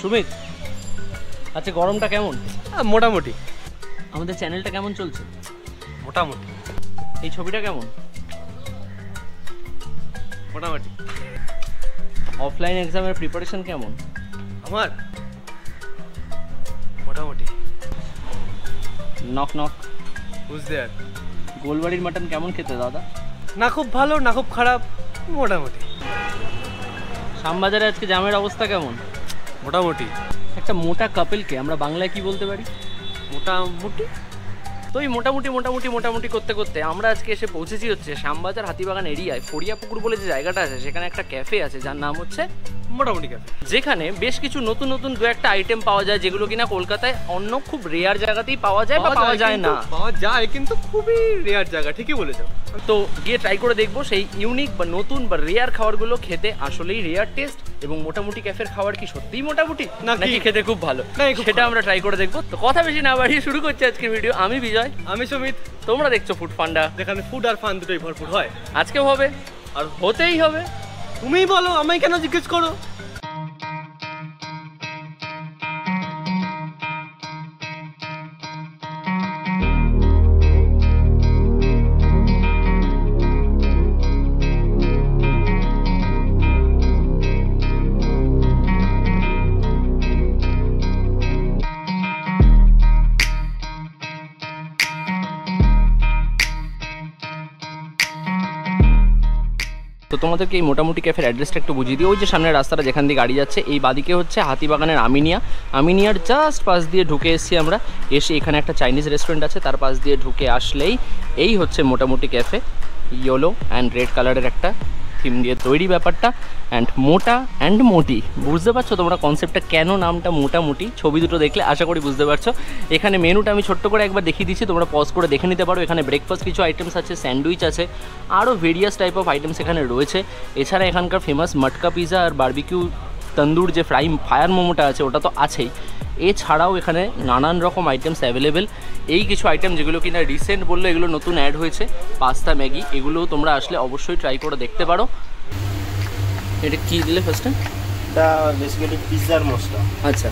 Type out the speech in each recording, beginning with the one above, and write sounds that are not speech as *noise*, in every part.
সুমিত আচ্ছা গরমটা কেমন? মোটামুটি। আমাদের চ্যানেলটা কেমন চলছে? মোটামুটি। এই ছবিটা কেমন? মোটামুটি। অফলাইন এক্সামের প্রিপারেশন কেমন? আমার? মোটামুটি। Knock knock. বুঝতে আর গোলবাড়ির মাটন কেমন খেতে দাদা? না খুব ভালো না খুব খারাপ মোটামুটি। শ্যামবাজারে আজকে জামের অবস্থা কেমন? মোটামুটি। একটা মোটা কাপেলকে আমরা বাংলায় কি বলতে পারি? মোটামুটি? তো এই মোটামুটি মোটামুটি মোটামুটি করতে করতে আমরা আজকে এসে পৌঁছেছি হচ্ছে শ্যামবাজার হাতিবাগান এরিয়ায় ফড়িয়াপুকুর বলে যে জায়গাটা আছে সেখানে একটা ক্যাফে আছে যার নাম হচ্ছে মোটামুটি ক্যাফে। যেখানে বেশ কিছু নতুন নতুন দু একটা আইটেম পাওয়া যায় যেগুলো কিনা কলকাতায় অন্য খুব রেয়ার জায়গাতেই পাওয়া যায় বা পাওয়া যায় না। পাওয়া যায় কিন্তু খুবই রেয়ার জায়গা ঠিকই বলেছ। তো গিয়ে ট্রাই করে দেখব সেই ইউনিক বা নতুন বা রেয়ার খাবারগুলো খেতে আসলেই রেয়ার টেস্ট এবং মোটামুটি ক্যাফের খাবার কি সত্যিই মোটামুটি? নাকি- খেতে খুব ভালো? সেটা আমরা ট্রাই করে দেখব। তো কথা বেশি না বাড়িয়ে শুরু করছি আজকের ভিডিও আমি বিজয়। আমি সুমিত। তোমরা দেখছ ফুড ফান্ডা যেখানে ফুড আর ফান দুটোই ভরপুর। হয়। আজকেও হবে। আর হতেই হবে। তুমিই বলো আমায় কেন জিজ্ঞেস করো? তো তোমাদেরকে এই মোটামুটি ক্যাফের অ্যাড্রেসটা একটু বুঝিয়ে দিই। ওই যে সামনের রাস্তাটা যেখান দিয়ে গাড়ি যাচ্ছে, এই বাদিকে হচ্ছে হাতিবাগানের আমিনিয়া। আমিনিয়ার জাস্ট পাশ দিয়ে ঢুকে এসেছি আমরা। এসে এখানে একটা চাইনিজ রেস্টুরেন্ট আছে, তার পাশ দিয়ে ঢুকে আসলেই এই হচ্ছে মোটামুটি ক্যাফে, ইয়েলো অ্যান্ড রেড কালারের একটা থিম দিয়ে তৈরি ব্যাপারটা অ্যান্ড মোটা অ্যান্ড মোটি। বুঝতে পারছ তোমরা কনসেপ্টটা কেন নামটা মোটামুটি ছবি দুটো দেখলে আশা করি বুঝতে পারছ। এখানে মেনুটা আমি ছোট্ট করে একবার দেখিয়ে দিচ্ছি, তোমরা পজ করে দেখে নিতে পারো। এখানে ব্রেকফাস্ট কিছু আইটেমস আছে স্যান্ডউইচ আছে আরও ভেরিয়াস টাইপ অফ আইটেমস এখানে রয়েছে। এছাড়া এখানকার ফেমাস মটকা পিজা আর বারবিকিউ তন্দুর যে ফ্রাই ফায়ার মোমোটা আছে, ওটা তো আছেই। এছাড়াও এখানে নানান রকম আইটেমস অ্যাভেলেবেল এই কিছু আইটেম যেগুলো কিনা রিসেন্ট বলল এগুলো নতুন অ্যাড হয়েছে পাস্তা ম্যাগি এগুলোও তোমরা আসলে অবশ্যই ট্রাই করে দেখতে পারো। এটা কী দিলে ফার্স্টে এটা বেসিক্যালি পিৎজার মশলা। আচ্ছা।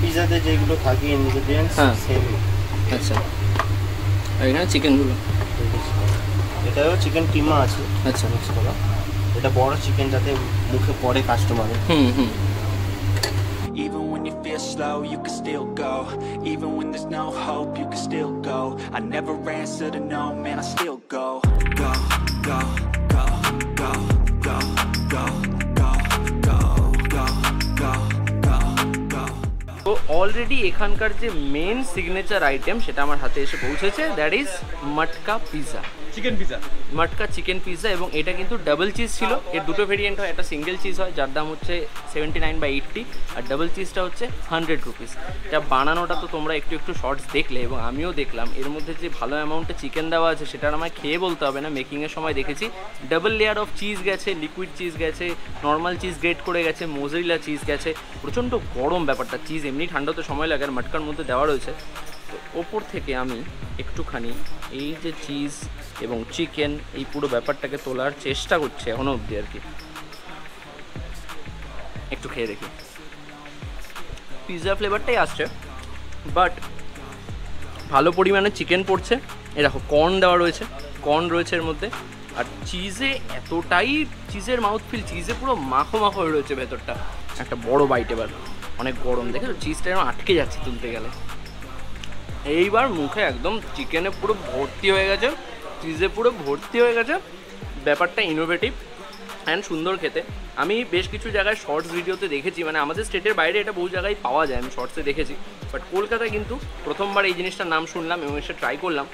পিৎজাতে যেগুলো থাকে ইনগ্রেডিয়েন্টস হ্যাঁ। আচ্ছা। আর এখানে চিকেনগুলো এটাও চিকেন কিমা আছে। আচ্ছা। মিক্স করা। এটা বড় চিকেন যাতে মুখে পড়ে কাস্টমারের হুম হুম। Slow, you can still go Even when there's no hope, you can still go I never answer to no, man, I still go Go, go, go, go, go, go, go, go, go, go, go, go তো already এখানকার যে main signature item সেটা আমার হাতে এসে পৌঁছেছে that is matka pizza chicken pizza matka chicken pizza এবং এটা কিন্তু ডাবল চিজ ছিল। এর দুটো ভেরিয়েন্ট হয়, একটা সিঙ্গেল চিজ হয়, যার দাম হচ্ছে সেভেন্টি নাইন বা এইট্টি আর ডাবল চিজটা হচ্ছে হান্ড্রেড রুপিস এটা বানানোটা তো তোমরা একটু একটু শর্টস দেখলে এবং আমিও দেখলাম। এর মধ্যে যে ভালো অ্যামাউন্টে চিকেন দেওয়া আছে সেটা আমায় খেয়ে বলতে হবে না মেকিংয়ের সময় দেখেছি। ডাবল লেয়ার অফ চিজ গেছে লিকুইড চিজ গেছে নর্মাল চিজ গ্রেট করে গেছে মোজরিলা চিজ গেছে। প্রচণ্ড গরম ব্যাপারটা চিজ এমনি ঠান্ডাতে সময় লাগে আর মটকার মধ্যে দেওয়া রয়েছে। তো ওপর থেকে আমি একটুখানি এই যে চিজ এবং চিকেন এই পুরো ব্যাপারটাকে তোলার চেষ্টা করছে এখনও অবধি আর কি। একটু খেয়ে দেখি। পিৎজা ফ্লেভারটাই আসছে বাট ভালো পরিমাণে চিকেন পড়ছে। এ দেখো কর্ন দেওয়া রয়েছে কর্ন রয়েছে এর মধ্যে। আর চিজে এতটাই চিজের মাউথফিল চিজে পুরো মাখো মাখো হয়ে রয়েছে ভেতরটা। একটা বড় বাইট এবার, অনেক গরম। দেখে চিজটা এরকম আটকে যাচ্ছে তুলতে গেলে। এইবার মুখে একদম চিকেনে পুরো ভর্তি হয়ে গেছে চিজে পুরো ভর্তি হয়ে গেছে। ব্যাপারটা ইনোভেটিভ অ্যান্ড সুন্দর খেতে। আমি বেশ কিছু জায়গায় শর্টস ভিডিওতে দেখেছি মানে আমাদের স্টেটের বাইরে এটা বহু জায়গায় পাওয়া যায়, আমি শর্টসে দেখেছি। বাট কলকাতায় কিন্তু প্রথমবার এই জিনিসটার নাম শুনলাম এবং এসে ট্রাই করলাম।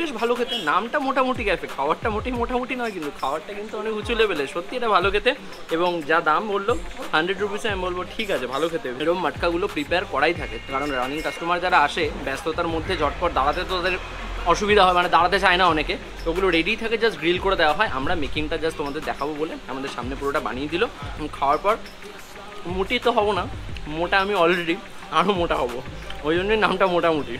বেশ ভালো খেতে, নামটা মোটামুটি ক্যাফে খাওয়ারটা মোটেই মোটামুটি নয়, কিন্তু খাবারটা কিন্তু অনেক উঁচু লেভেলের সত্যি এটা ভালো খেতে এবং যা দাম বলল হান্ড্রেড রুপিসে আমি বলব, ঠিক আছে, ভালো খেতে। এরকম মাটকাগুলো প্রিপেয়ার করাই থাকে। কারণ রানিং কাস্টমার যারা আসে, ব্যস্ততার মধ্যে ঝটপট দাঁড়াতে তো তাদের অসুবিধা হয় মানে দাঁড়াতে চায় না অনেকে ওগুলো রেডি থাকে জাস্ট গ্রিল করে দেওয়া হয় আমরা মেকিংটা জাস্ট তোমাদের দেখাবো বলে আমাদের সামনে পুরোটা বানিয়ে দিল খাওয়ার পর মুটি তো হব না মোটা আমি অলরেডি আরও মোটা হব ওই জন্যই নামটা মোটামুটি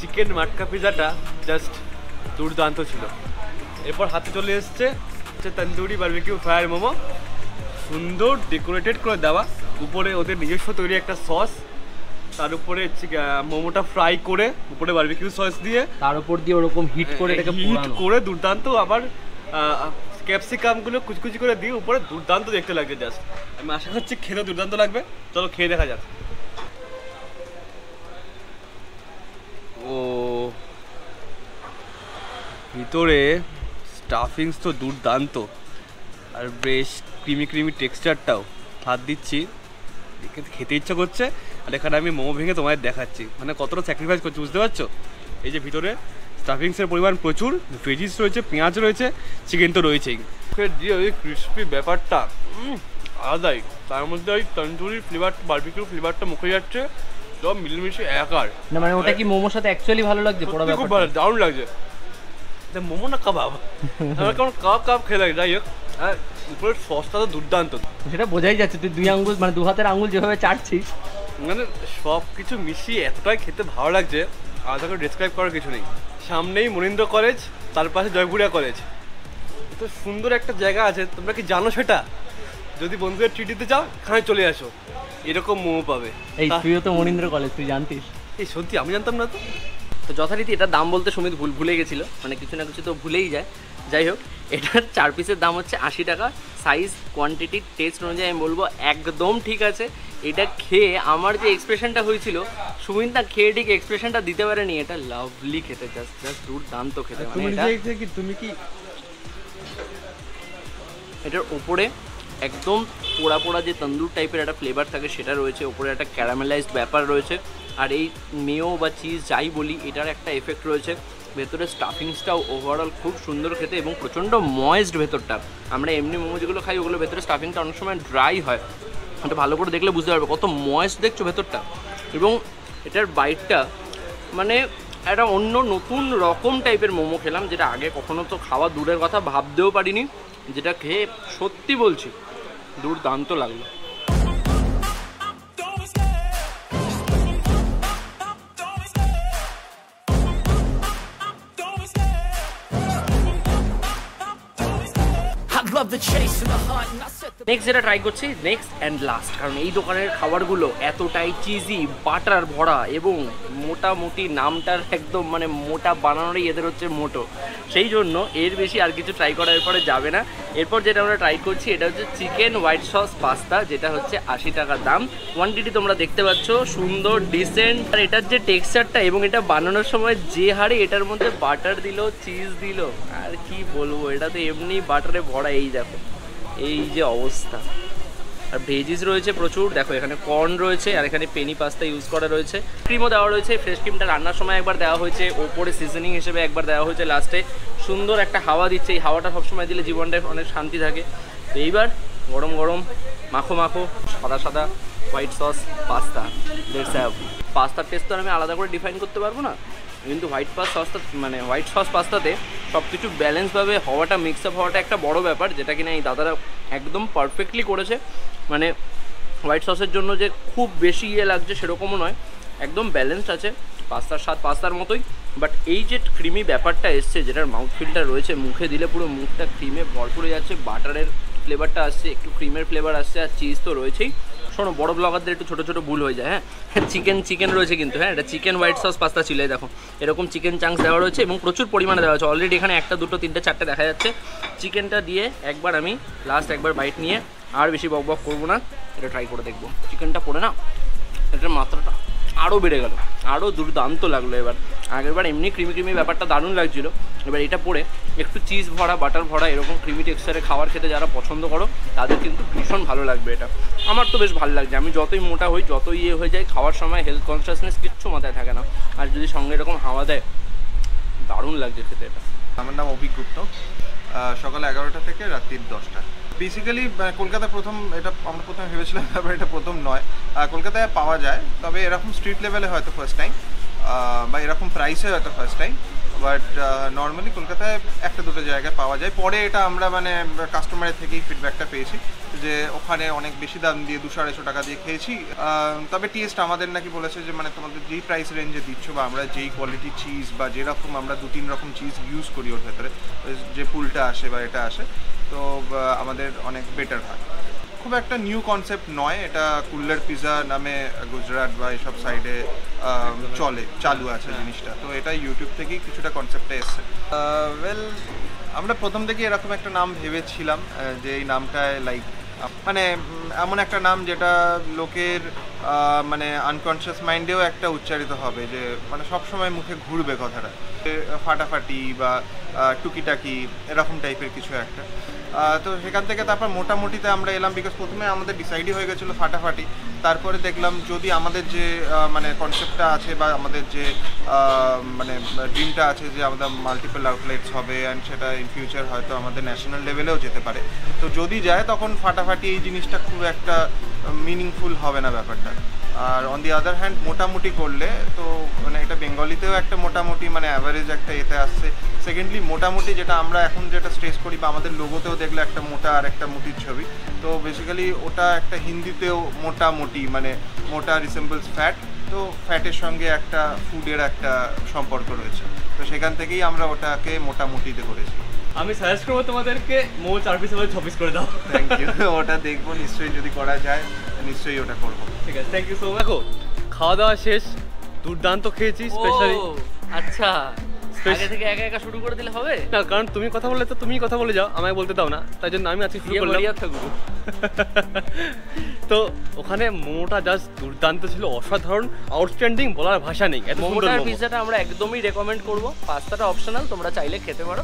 চিকেন মাটকা পিজাটা জাস্ট দুর্দান্ত ছিল এরপর হাতে চলে এসছে হচ্ছে তন্দুরি বারবিকিউ ফ্রায়ার মোমো। সুন্দর ডেকোরেটেড করে দেওয়া। উপরে ওদের নিজস্ব তৈরি একটা সস তার উপরে মোমোটা ফ্রাই করে উপরে বারবিকিউ সস দিয়ে। তার উপর দিয়ে ওরকম হিট করে এটাকে হিট করে দুর্দান্ত আবার ক্যাপসিকামগুলো কুচকুচি করে দিয়ে উপরে দুর্দান্ত দেখতে লাগছে জাস্ট আমি আশা করছি খেতে দুর্দান্ত লাগবে। চলো খেয়ে দেখা যাক। ও ভিতরে স্টাফিংস তো দুর্দান্ত। আর বেশ ক্রিমি ক্রিমি টেক্সচারটাও হাত দিচ্ছি। দেখে খেতে ইচ্ছা করছে। আর এখানে আমি মোমো ভেঙে তোমাদের দেখাচ্ছি। মানে কতটা স্যাক্রিফাইস করছি বুঝতে পারছ? এই যে ভিতরে স্টাফিংসের পরিমাণ প্রচুর। ভেজিস রয়েছে পেঁয়াজ রয়েছে চিকেন তো রয়েছেই। দিয়ে ওই ক্রিস্পি ব্যাপারটা আলাদাই। তার মধ্যে ওই তন্দুরি ফ্লেভার বারবিকিউ ফ্লেভারটা মুখে যাচ্ছে। সব মিলেমিশে একার। না মানে ওটা কি মোমোর সাথে অ্যাকচুয়ালি ভালো লাগছে? খুব ভালো দারুণ লাগছে। এটা মোমো না কাবাব আমার কেমন কাবাব কাবাব খেয়ে লাগে যাই হোক আর উপরের সসটা তো দুর্দান্ত সেটা বোঝাই যাচ্ছে তুই দুই আঙ্গুল মানে দু হাতের আঙ্গুল যেভাবে চাটছিস মানে সব কিছু মিশিয়ে এতটাই খেতে ভালো লাগছে আলাদা করে ডিসক্রাইব করার কিছু নেই সামনেই মনীন্দ্র কলেজ তার পাশে জয়পুরিয়া কলেজ তো সুন্দর একটা জায়গা আছে তোমরা কি জানো সেটা? যদি বন্ধুদের ট্রিট দিতে চাও এখানে চলে আসো। এরকম মোমো পাবে। এই তুইও তো মনীন্দ্র কলেজ তুই জানতিস। এই সত্যি আমি জানতাম না তো। তো যথারীতি এটার দাম বলতে সুমিত ভুল ভুলে গেছিল। মানে কিছু না কিছু তো ভুলেই যায়। যাই হোক এটার চার পিসের দাম হচ্ছে আশি টাকা। সাইজ কোয়ান্টিটি টেস্ট অনুযায়ী আমি বলব একদম ঠিক আছে। এটা খেয়ে আমার যে এক্সপ্রেশনটা হয়েছিল সুমিত না খেয়ে ঠিক এক্সপ্রেশনটা দিতে পারেনি। এটা লাভলি খেতে জাস্ট জাস্ট দুর্দান্ত খেতে। মানে এটা তুমি কি এটার ওপরে একদম পোড়া পোড়া যে তন্দুর টাইপের একটা ফ্লেভার থাকে সেটা রয়েছে। ওপরে একটা ক্যারামেলাইজড ব্যাপার রয়েছে। আর এই মেও বা চিজ যাই বলি, এটার একটা এফেক্ট রয়েছে। ভেতরে স্টাফিংসটাও ওভারঅল খুব সুন্দর খেতে এবং প্রচণ্ড ময়েস্ট ভেতরটা। আমরা এমনি মোমো যেগুলো খাই ওগুলো ভেতরে স্টাফিংটা অনেক সময় ড্রাই হয়। ওটা ভালো করে দেখলে বুঝতে পারবে কত ময়েস্ট দেখছ ভেতরটা। এবং এটার বাইটটা মানে একটা অন্য নতুন রকম টাইপের মোমো খেলাম, যেটা আগে কখনো তো খাওয়া দূরের কথা ভাবতেও পারিনি, যেটা খেয়ে সত্যি বলছি, দুর্দান্ত লাগল। The chase and the hunt, next যেটা ট্রাই করছি নেক্সট অ্যান্ড লাস্ট কারণ এই দোকানের খাবারগুলো এতটাই চিজি বাটার ভরা এবং মোটামুটি নামটার একদম মানে মোটা বানানোরই এদের হচ্ছে মোটো। সেই জন্য এর বেশি আর কিছু ট্রাই করার পরে যাবে না। এরপর যেটা আমরা ট্রাই করছি, এটা হচ্ছে চিকেন হোয়াইট সস পাস্তা যেটা হচ্ছে আশি টাকা দাম। কোয়ান্টিটি তোমরা দেখতে পাচ্ছ, সুন্দর ডিসেন্ট আর এটার যে টেক্সচারটা এবং এটা বানানোর সময় যে হারে এটার মধ্যে বাটার দিল চিজ দিল, আর কি বলব, এটা তো এমনি বাটারে ভরা, এই দেখো। এই যে অবস্থা। আর ভেজিস রয়েছে প্রচুর। দেখো, এখানে কর্ন রয়েছে আর এখানে পেনি পাস্তা ইউজ করা রয়েছে। ক্রিমও দেওয়া রয়েছে। ফ্রেশ ক্রিমটা রান্নার সময় একবার দেওয়া হয়েছে। ওপরে সিজনিং হিসেবে একবার দেওয়া হয়েছে লাস্টে সুন্দর একটা হাওয়া দিচ্ছে। এই হাওয়াটা সবসময় দিলে জীবনটায় অনেক শান্তি থাকে। তো এইবার গরম গরম মাখো মাখো সাদা সাদা হোয়াইট সস পাস্তা পাস্তার টেস্ট তো আমি আলাদা করে ডিফাইন করতে পারব না? কিন্তু হোয়াইট পাস সসটা মানে হোয়াইট সস পাস্তাতে সব কিছু ব্যালেন্সভাবে হওয়াটা মিক্স আপ হওয়াটা একটা বড় ব্যাপার, যেটা কিনা এই দাদারা একদম পারফেক্টলি করেছে। মানে হোয়াইট সসের জন্য যে খুব বেশি ইয়ে লাগছে সেরকমও নয়, একদম ব্যালেন্সড আছে, পাস্তার স্বাদ পাস্তার মতোই। বাট এই যে ক্রিমি ব্যাপারটা এসছে, যেটার মাউথ ফিলটা রয়েছে, মুখে দিলে পুরো মুখটা ক্রিমে ভরপুরে যাচ্ছে বাটারের ফ্লেভারটা আসছে, একটু ক্রিমের ফ্লেভার আসছে, আর চিজ তো রয়েছেই। শোনো, বড় ব্লগারদের একটু ছোটো ছোটো ভুল হয়ে যায় হ্যাঁ? চিকেন চিকেন রয়েছে কিন্তু হ্যাঁ? এটা চিকেন হোয়াইট সস পাস্তা ছিল দেখো। এরকম চিকেন চাংস দেওয়া রয়েছে এবং প্রচুর পরিমাণে দেওয়া হচ্ছে অলরেডি এখানে একটা, দুটো, তিনটে, চারটে দেখা যাচ্ছে। চিকেনটা দিয়ে একবার আমি লাস্ট একবার বাইট নিয়ে আর বেশি বক বক করব না। এটা ট্রাই করে দেখব। চিকেনটা পড়ে না? এটার মাত্রাটা আরও বেড়ে গেল। আরও দুর্দান্ত লাগল এবার। আগেরবার এমনি ক্রিমি ক্রিমি ব্যাপারটা দারুণ লাগছিল। এবার এটা পরে একটু চিজ ভরা বাটার ভরা, এরকম ক্রিমি টেক্সচারে খাবার খেতে যারা পছন্দ করো, তাদের কিন্তু ভীষণ ভালো লাগবে এটা। আমার তো বেশ ভালো লাগছে। আমি যতই মোটা হই, যতই ইয়ে হয়ে যায় খাওয়ার সময় হেলথ কনসিয়াসনেস কিচ্ছু মাথায় থাকে না। আর যদি সঙ্গে এরকম হাওয়া দেয়, দারুণ লাগছে খেতে এটা। আমার নাম অভিক গুপ্ত। সকাল এগারোটা থেকে রাত্রি দশটা। বেসিক্যালি কলকাতায় প্রথম এটা আমরা প্রথমে ভেবেছিলাম *laughs* তারপর এটা প্রথম নয়। কলকাতায় পাওয়া যায়, তবে এরকম স্ট্রিট লেভেলে হয়তো ফার্স্ট টাইম বা এরকম প্রাইসে হয়তো ফার্স্ট টাইম বাট নর্মালি কলকাতায় একটা দুটো জায়গায় পাওয়া যায়। পরে এটা আমরা মানে কাস্টমারের থেকেই ফিডব্যাকটা পেয়েছি যে ওখানে অনেক বেশি দাম দিয়ে দুশো আড়াইশো টাকা দিয়ে খেয়েছি। তবে টেস্ট আমাদের নাকি বলেছে যে মানে তোমাদের যেই প্রাইস রেঞ্জে দিচ্ছ বা আমরা যেই কোয়ালিটি চিজ বা যেরকম আমরা দু তিন রকম চিজ ইউজ করি ওর ভেতরে, যে পুলটা আসে বা এটা আসে, তো আমাদের অনেক বেটার হয়। খুব একটা নিউ কনসেপ্ট নয়। এটা কুল্লার পিজা নামে গুজরাট বা এইসব সাইডে চলে, চালু আছে জিনিসটা। তো এটা ইউটিউব থেকেই কিছুটা কনসেপ্টে এসছে। ওয়েল আমরা প্রথম থেকে এরকম একটা নাম ভেবেছিলাম যে এই নামটায় লাইক মানে এমন একটা নাম যেটা লোকের মানে আনকনসিয়াস মাইন্ডেও একটা উচ্চারিত হবে, যে মানে সবসময় মুখে ঘুরবে কথাটা। ফাটাফাটি বা টুকিটাকি, এরকম টাইপের কিছু একটা। তো সেখান থেকে তারপর মোটামুটিতে আমরা এলাম বিকজ প্রথমে আমাদের ডিসাইডই হয়ে গেছিল ফাটাফাটি। তারপরে দেখলাম যদি আমাদের যে মানে কনসেপ্টটা আছে বা আমাদের যে মানে ড্রিমটা আছে যে আমাদের মাল্টিপল আউটলেটস হবে অ্যান্ড সেটা ইন ফিউচার হয়তো আমাদের ন্যাশনাল লেভেলেও যেতে পারে। তো যদি যায় তখন ফাটাফাটি এই জিনিসটা খুব একটা মিনিংফুল হবে না ব্যাপারটা। আর অন দি আদার হ্যান্ড মোটামুটি করলে তো মানে এটা বেঙ্গলিতেও একটা মোটামুটি মানে অ্যাভারেজ একটা এতে আসছে। সেকেন্ডলি মোটামুটি যেটা আমরা এখন যেটা স্ট্রেস করি বা আমাদের লোগোতেও দেখলে একটা মোটা আর একটা মুটির ছবি। তো বেসিক্যালি ওটা একটা হিন্দিতেও মোটামুটি মানে মোটা রিসেম্বলস ফ্যাট তো ফ্যাটের সঙ্গে একটা ফুডের একটা সম্পর্ক রয়েছে। তো সেখান থেকেই আমরা ওটাকে মোটামুটিতে করেছি। আমি সাজেস্ট করব তোমাদেরকে মোমো চার পিস হবে ছ করে দাও। থ্যাংক ইউ ওটা দেখব নিশ্চয়ই যদি করা যায়। নিশ্চয়ই ওটা করব। ঠিক আছে থ্যাংক ইউ সো দেখো খাওয়া দাওয়া শেষ দুর্দান্ত খেয়েছি স্পেশালি আচ্ছা। আগে থেকে একা একা শুরু করে দিলে হবে? না কারণ তুমি কথা বললে তো তুমি কথা বলে যাও আমায় বলতে দাও না। তাই জন্য আমি আজকে শুরু করলাম। তো ওখানে মোমোটা জাস্ট দুর্দান্ত ছিল অসাধারণ আউটস্ট্যান্ডিং বলার ভাষা নেই মোমোটার পিৎজাটা আমরা একদমই রেকমেন্ড করব। পাস্তাটা অপশনাল তোমরা চাইলে খেতে পারো।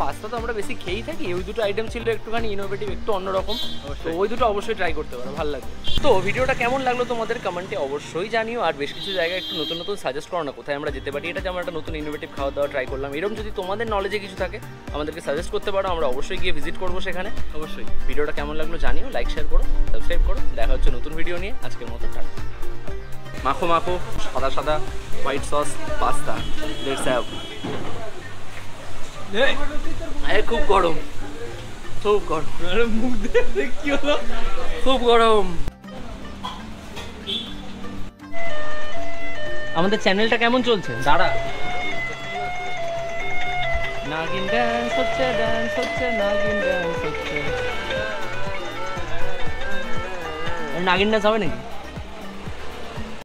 পাস্তা তো আমরা বেশি খেয়েই থাকি। ওই দুটো আইটেম ছিল একটুখানি ইনোভেটিভ একটু অন্যরকম। তো ওই দুটো অবশ্যই ট্রাই করতে পারো ভালো লাগবে। তো ভিডিওটা কেমন লাগল তোমাদের কমেন্টে অবশ্যই জানিও। আর বেশ কিছু জায়গায় একটু নতুন নতুন সাজেস্ট করো না কোথায় আমরা যেতে পারি। এটা যেমন একটা নতুন ইনোভেটিভ খাওয়া দাওয়া ট্রাই করলাম এরকম যদি তোমাদের নলেজে কিছু থাকে আমাদেরকে সাজেস্ট করতে পারো। আমরা অবশ্যই গিয়ে ভিজিট করব সেখানে। অবশ্যই। ভিডিওটা কেমন লাগল জানিও লাইক শেয়ার করো সাবস্ক্রাইব করো। দেখা হচ্ছে নতুন ভিডিও নিয়ে। আজকের মতো টাটা। মাখো মাখো সাদা সাদা white sauce pasta let's have এই খুব গরম। খুব গরম। আরে মুখ দেখে কি হলো খুব গরম। আমাদের চ্যানেলটা কেমন চলছে? দাঁড়া। নাগিন ড্যান্স হচ্ছে ড্যান্স হচ্ছে, নাগিন ড্যান্স হচ্ছে। নাগিন ড্যান্স হবে নাকি?